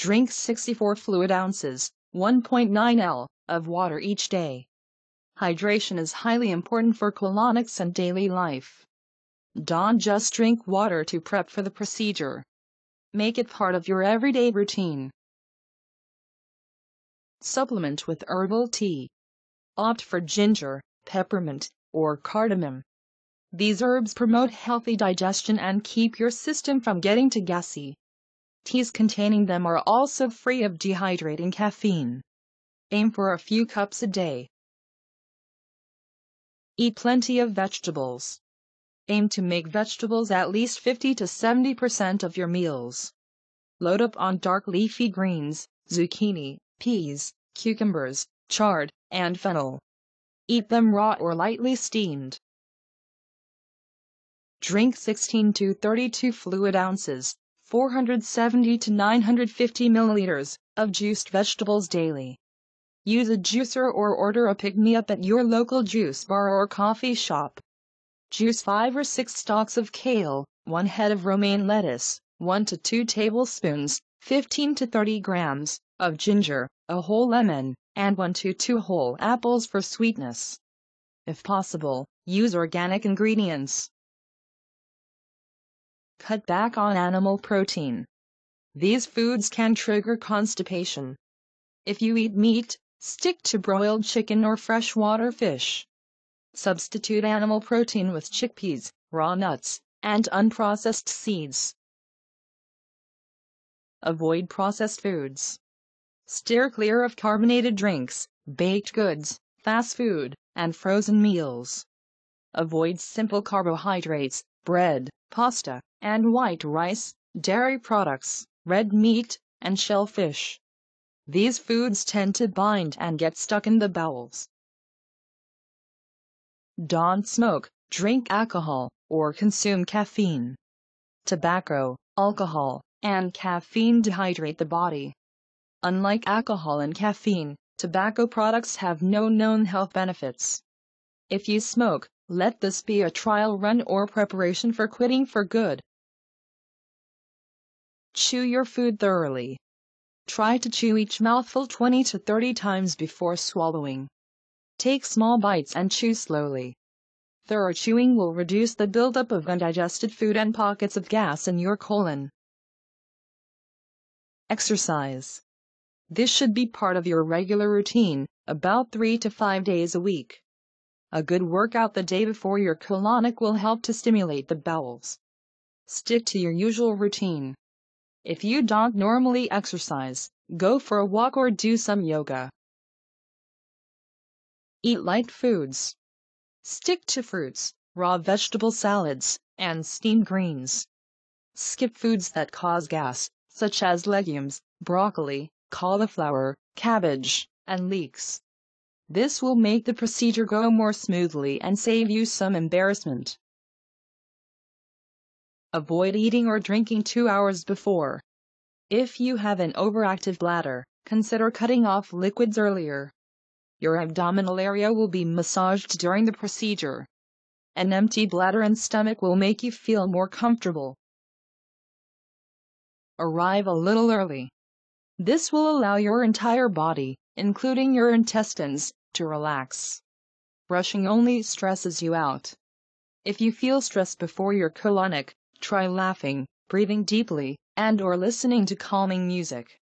Drink 64 fluid ounces, 1.9 L, of water each day. Hydration is highly important for colonics and daily life. Don't just drink water to prep for the procedure. Make it part of your everyday routine. Supplement with herbal tea. Opt for ginger, peppermint, or cardamom. These herbs promote healthy digestion and keep your system from getting too gassy. Teas containing them are also free of dehydrating caffeine. Aim for a few cups a day. Eat plenty of vegetables. Aim to make vegetables at least 50 to 70% of your meals. Load up on dark leafy greens, zucchini, peas, cucumbers, chard, and fennel. Eat them raw or lightly steamed. Drink 16 to 32 fluid ounces, 470 to 950 milliliters, of juiced vegetables daily. Use a juicer or order a pick-me-up at your local juice bar or coffee shop. Juice 5 or 6 stalks of kale, 1 head of romaine lettuce, 1 to 2 tablespoons, 15 to 30 grams, of ginger, a whole lemon, and 1 to 2 whole apples for sweetness. If possible, use organic ingredients. Cut back on animal protein. These foods can trigger constipation. If you eat meat, stick to broiled chicken or freshwater fish. Substitute animal protein with chickpeas, raw nuts, and unprocessed seeds. Avoid processed foods. Steer clear of carbonated drinks, baked goods, fast food, and frozen meals. Avoid simple carbohydrates, bread, pasta, and white rice, dairy products, red meat, and shellfish. These foods tend to bind and get stuck in the bowels. Don't smoke, drink alcohol, or consume caffeine. Tobacco, alcohol, and caffeine dehydrate the body. Unlike alcohol and caffeine, tobacco products have no known health benefits. If you smoke, let this be a trial run or preparation for quitting for good. Chew your food thoroughly. Try to chew each mouthful 20 to 30 times before swallowing. Take small bites and chew slowly. Thorough chewing will reduce the buildup of undigested food and pockets of gas in your colon. Exercise. This should be part of your regular routine, about 3 to 5 days a week. A good workout the day before your colonic will help to stimulate the bowels. Stick to your usual routine. If you don't normally exercise, go for a walk or do some yoga. Eat light foods. Stick to fruits, raw vegetable salads, and steamed greens. Skip foods that cause gas, such as legumes, broccoli, cauliflower, cabbage, and leeks. This will make the procedure go more smoothly and save you some embarrassment. Avoid eating or drinking two hours before. If you have an overactive bladder, consider cutting off liquids earlier. Your abdominal area will be massaged during the procedure. An empty bladder and stomach will make you feel more comfortable. Arrive a little early. This will allow your entire body, including your intestines, to relax. Rushing only stresses you out. If you feel stressed before your colonic, Try laughing, breathing deeply, and or listening to calming music.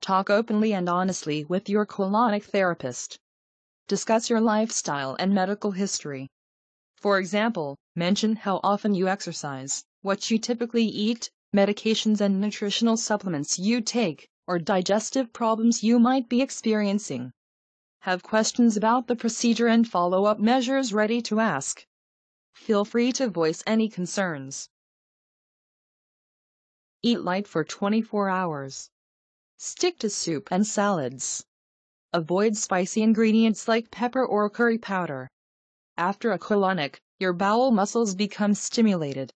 Talk openly and honestly with your colonic therapist. Discuss your lifestyle and medical history. For example, mention how often you exercise, what you typically eat, medications and nutritional supplements you take, or digestive problems you might be experiencing. Have questions about the procedure and follow-up measures ready to ask. Feel free to voice any concerns. Eat light for 24 hours. Stick to soup and salads. Avoid spicy ingredients like pepper or curry powder. After a colonic, your bowel muscles become stimulated.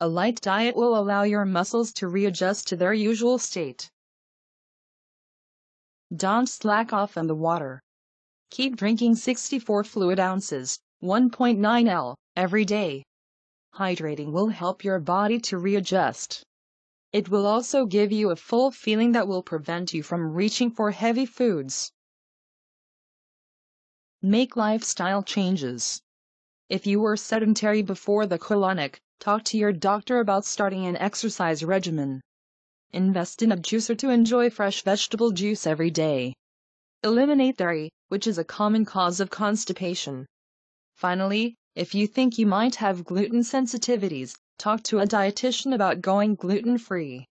A light diet will allow your muscles to readjust to their usual state. Don't slack off on the water. Keep drinking 64 fluid ounces, 1.9 L, every day. Hydrating will help your body to readjust. It will also give you a full feeling that will prevent you from reaching for heavy foods. Make lifestyle changes. If you were sedentary before the colonic, talk to your doctor about starting an exercise regimen. Invest in a juicer to enjoy fresh vegetable juice every day. Eliminate dairy, which is a common cause of constipation. Finally, if you think you might have gluten sensitivities, talk to a dietitian about going gluten free.